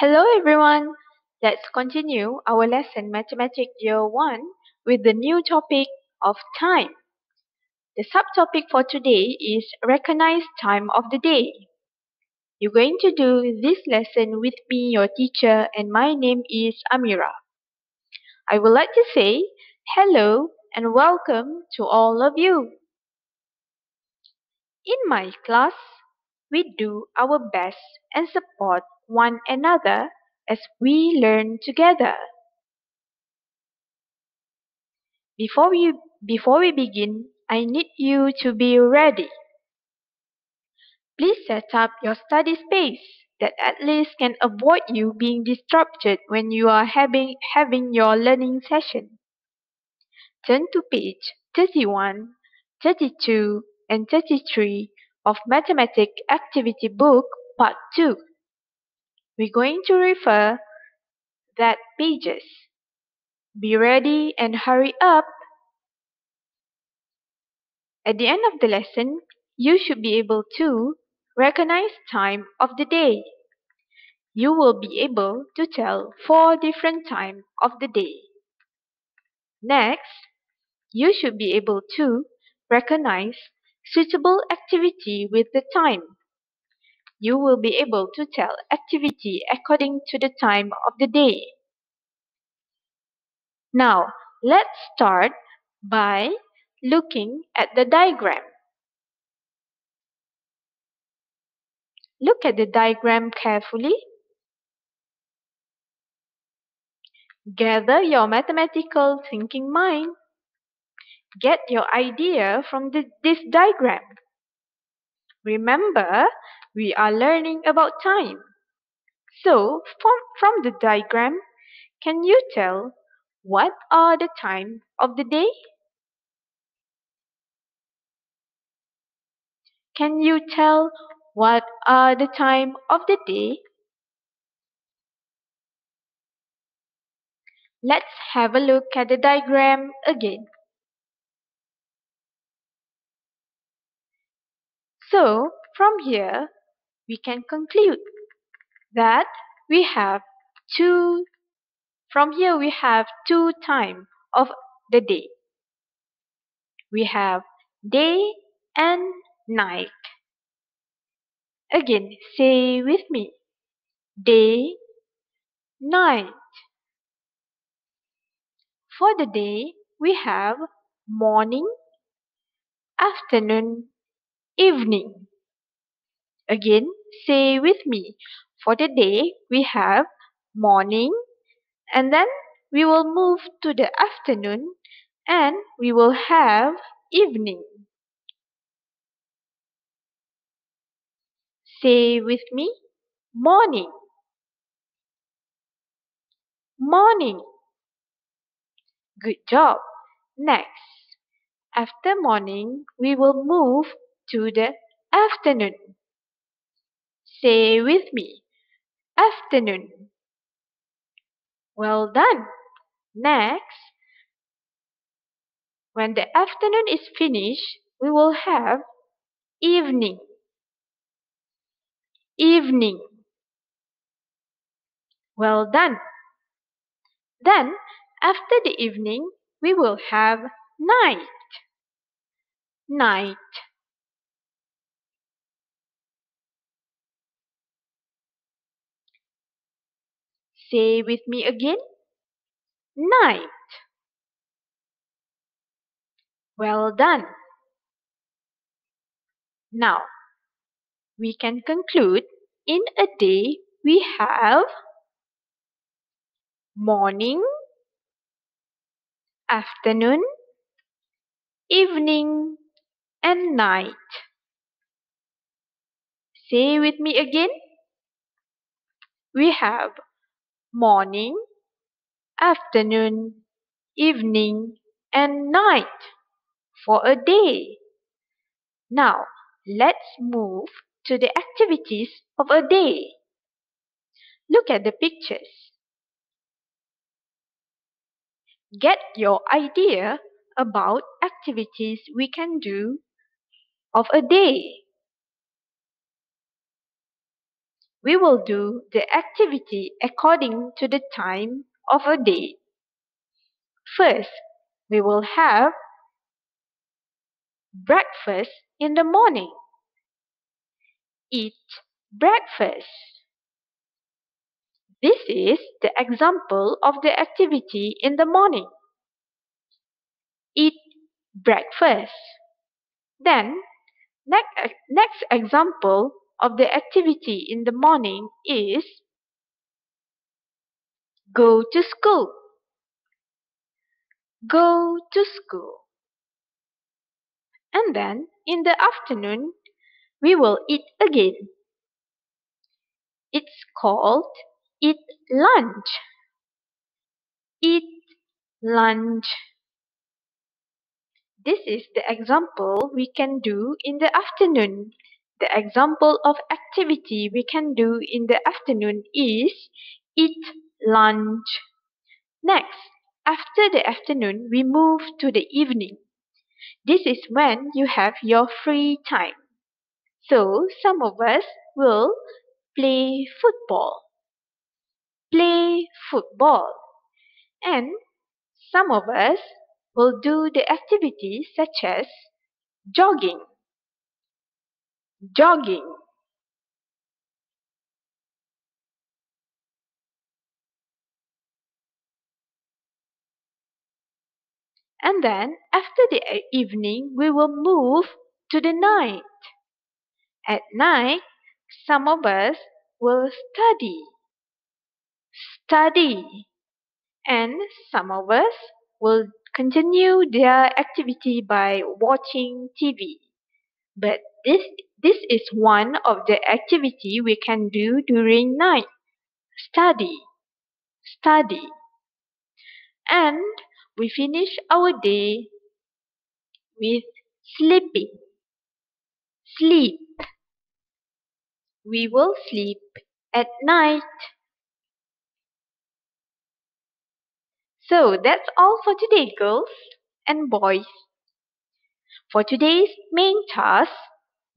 Hello everyone. Let's continue our lesson Mathematics Year 1 with the new topic of time. The subtopic for today is Recognize Time of the Day. You're going to do this lesson with me, your teacher, and my name is Amirah. I would like to say hello and welcome to all of you. In my class, we do our best and support one another as we learn together. Before we, before we begin, I need you to be ready. Please set up your study space that at least can avoid you being disrupted when you are having, having your learning session. Turn to page 31, 32, and 33 of Mathematics Activity Book Part 2. We're going to refer that pages. Be ready and hurry up. At the end of the lesson, you should be able to recognize time of the day. You will be able to tell four different times of the day. Next, you should be able to recognize suitable activity with the time. You will be able to tell activity according to the time of the day. Now, let's start by looking at the diagram. Look at the diagram carefully. Gather your mathematical thinking mind. Get your idea from the, this diagram. Remember, we are learning about time. So, from, from the diagram, can you tell what are the time of the day? Can you tell what are the time of the day? Let's have a look at the diagram again. So, from here, we can conclude that we have two, from here we have two time of the day. We have day and night. Again, say with me. Day, night. For the day, we have morning, afternoon, evening. Again, say with me. For the day, we have morning and then we will move to the afternoon and we will have evening. Say with me, morning. Morning. Good job. Next, after morning, we will move to the afternoon. Say with me, afternoon. Well done. Next, when the afternoon is finished, we will have evening. Evening. Well done. Then, after the evening, we will have night. Night. Say with me again. Night. Well done. Now, we can conclude in a day we have morning, afternoon, evening, and night. Say with me again. We have morning, afternoon, evening, and night for a day. Now, let's move to the activities of a day. Look at the pictures. Get your idea about activities we can do of a day. We will do the activity according to the time of a day. First, we will have breakfast in the morning. Eat breakfast. This is the example of the activity in the morning. Eat breakfast. Then, next, next example of the activity in the morning is go to school. Go to school. And then in the afternoon, we will eat again. It's called eat lunch. Eat lunch. This is the example we can do in the afternoon. The example of activity we can do in the afternoon is eat lunch. Next, after the afternoon, we move to the evening. This is when you have your free time. So, some of us will play football. Play football. And some of us will do the activities such as jogging. Jogging. And then after the evening, we will move to the night. At night, some of us will study. Study. And some of us will continue their activity by watching TV. But this, this is one of the activity we can do during night. Study. Study. And we finish our day with sleeping. Sleep. We will sleep at night. So that's all for today, girls and boys. For today's main task,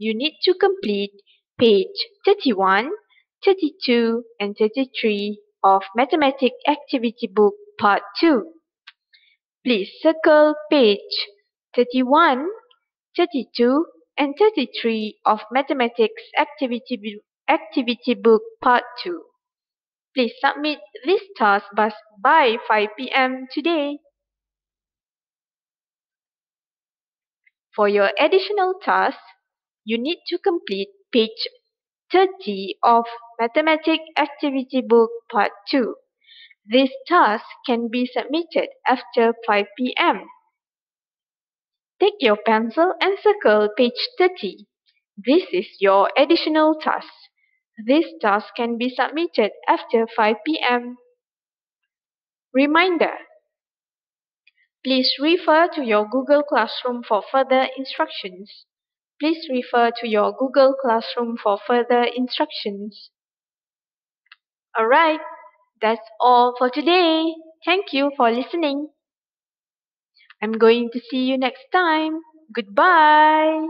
you need to complete page 31, 32, and 33 of Mathematics Activity Book Part 2. Please circle page 31, 32, and 33 of Mathematics Activity, Activity Book Part 2. Please submit this task by 5 p.m. today. For your additional task, you need to complete page 30 of Mathematics Activity Book Part 2. This task can be submitted after 5 p.m. Take your pencil and circle page 30. This is your additional task. This task can be submitted after 5 p.m. Reminder Please refer to your Google Classroom for further instructions. Please refer to your Google Classroom for further instructions. Alright, that's all for today. Thank you for listening. I'm going to see you next time. Goodbye.